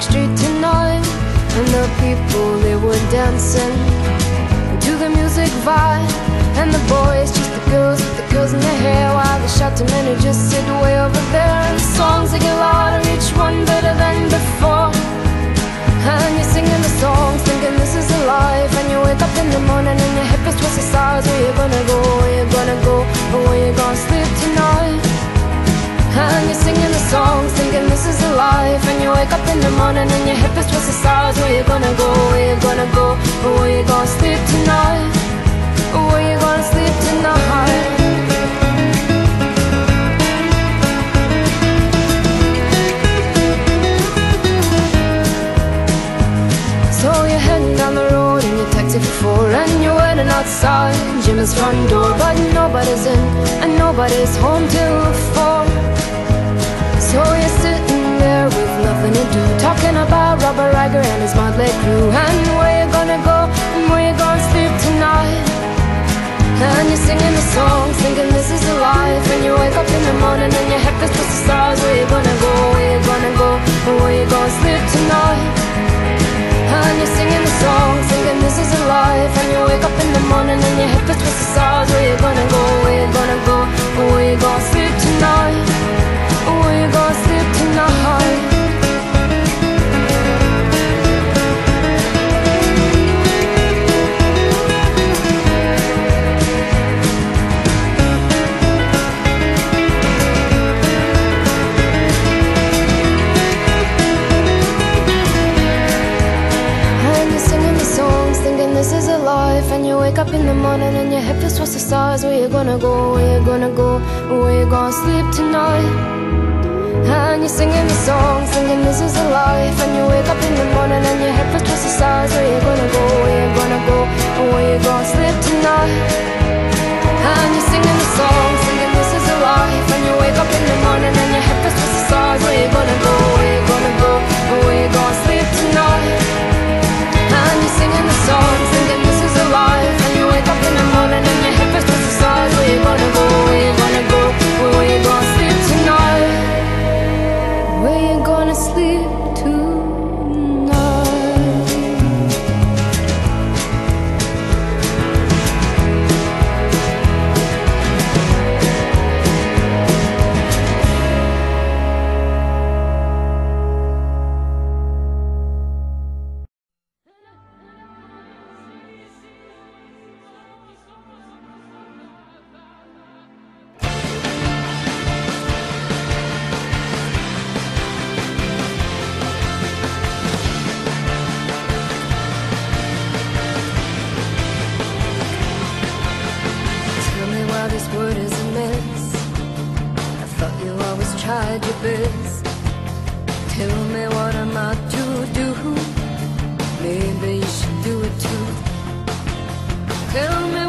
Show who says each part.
Speaker 1: Street tonight And the people, they were dancing To the music vibe And the boys, just the girls with the girls in their hair While the shouting men who the morning and your hip is twisted sides Where you gonna go, where you gonna go? Or where you gonna sleep tonight? Where you gonna sleep tonight? So you're heading down the road in your taxi for four And you're waiting outside. Jim's front door But nobody's in and nobody's home till four singing the song, thinking this is a life. And you wake up in the morning and your head feels just the stars. Where you gonna go, where you gonna go? Where you gonna sleep tonight? And you're singing the song, thinking this is a life. And you wake up in the morning and your hip is twisted stars. Where you gonna up in the morning and your head is towards the stars Where you gonna go, where you gonna go? Where you gonna sleep tonight? And you're singing the song, thinking this is a life. And you wake up in the morning and your head is towards the stars Where you gonna go, where you gonna go? Where you gonna sleep tonight? And you're singing What is is a mess. I thought you always tried your best. Tell me what am I to do? Maybe you should do it too. Tell me